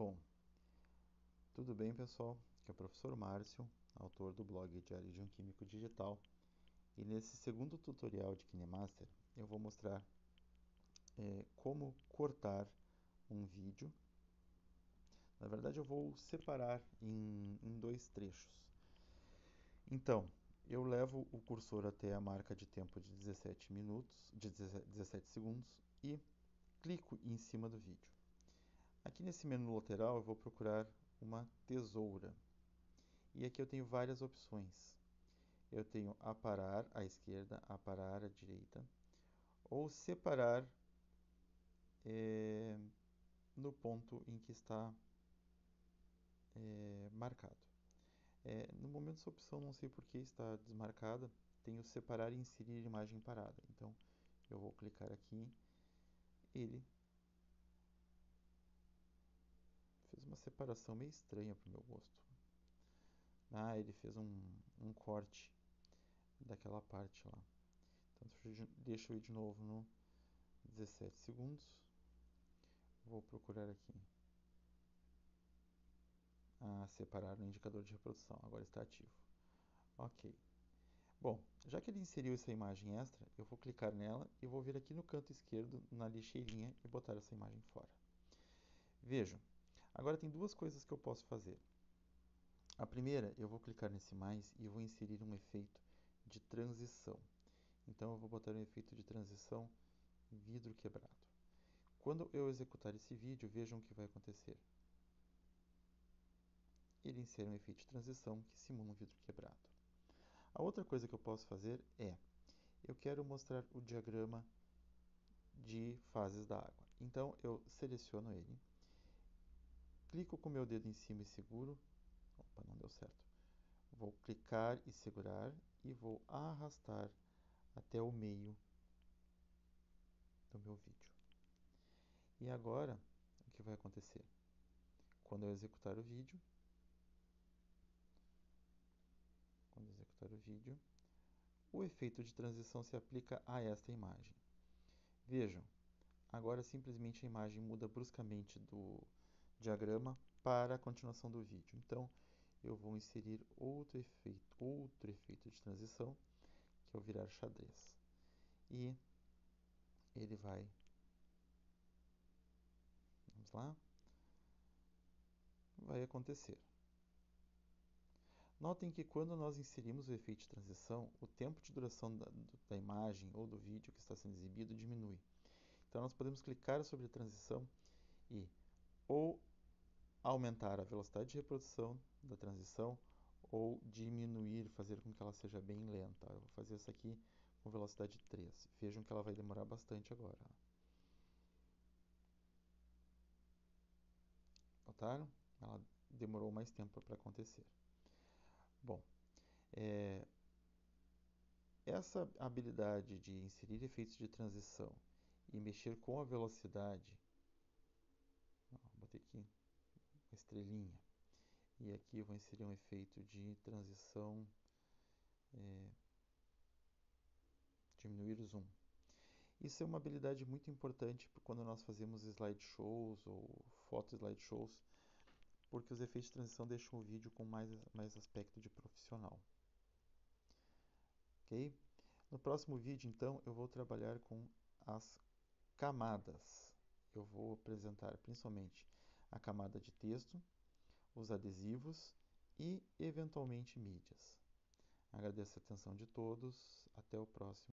Bom, tudo bem pessoal? Aqui é o professor Márcio, autor do blog Diário de um Químico Digital. E nesse segundo tutorial de KineMaster, eu vou mostrar é, como cortar um vídeo. Na verdade, eu vou separar em, em dois trechos. Então, eu levo o cursor até a marca de tempo de 17 minutos, de 17 segundos e clico em cima do vídeo. Aqui nesse menu lateral eu vou procurar uma tesoura. E aqui eu tenho várias opções. Eu tenho aparar à esquerda, aparar à direita, ou separar é, no ponto em que está é, marcado. É, no momento essa opção não sei por que está desmarcada, tenho separar e inserir imagem parada. Então eu vou clicar aqui, ele fez uma separação meio estranha para o meu gosto. Ah, ele fez um, um corte daquela parte lá. Então, deixa eu ir de novo no 17 segundos. Vou procurar aqui. Ah, separar no indicador de reprodução. Agora está ativo. Ok. Bom, já que ele inseriu essa imagem extra, eu vou clicar nela e vou vir aqui no canto esquerdo, na lixeirinha, e botar essa imagem fora. Vejam, Agora tem duas coisas que eu posso fazer. A primeira, eu vou clicar nesse mais e vou inserir um efeito de transição. Então eu vou botar um efeito de transição vidro quebrado. Quando eu executar esse vídeo, vejam o que vai acontecer. Ele insere um efeito de transição que simula um vidro quebrado. A outra coisa que eu posso fazer é, eu quero mostrar o diagrama de fases da água. Então eu seleciono ele clico com o meu dedo em cima e seguro. Opa, não deu certo. Vou clicar e segurar e vou arrastar até o meio do meu vídeo. E agora, o que vai acontecer? Quando eu executar o vídeo, quando executar o vídeo, o efeito de transição se aplica a esta imagem. Vejam, agora simplesmente a imagem muda bruscamente do, diagrama para a continuação do vídeo. Então, eu vou inserir outro efeito, outro efeito de transição, que é o virar xadrez. E ele vai... Vamos lá. Vai acontecer. Notem que quando nós inserimos o efeito de transição, o tempo de duração da, da imagem ou do vídeo que está sendo exibido diminui. Então, nós podemos clicar sobre a transição e ou aumentar a velocidade de reprodução da transição ou diminuir, fazer com que ela seja bem lenta. Eu vou fazer isso aqui com velocidade 3. Vejam que ela vai demorar bastante agora. Notaram? Ela demorou mais tempo para acontecer. Bom, é, essa habilidade de inserir efeitos de transição e mexer com a velocidade. Não, botei aqui uma estrelinha. E aqui eu vou inserir um efeito de transição, é, diminuir o zoom. Isso é uma habilidade muito importante quando nós fazemos slideshows ou foto slideshows, porque os efeitos de transição deixam o vídeo com mais, mais aspecto de profissional. Ok? No próximo vídeo, então, eu vou trabalhar com as camadas. Eu vou apresentar principalmente a camada de texto, os adesivos e, eventualmente, mídias. Agradeço a atenção de todos. Até o próximo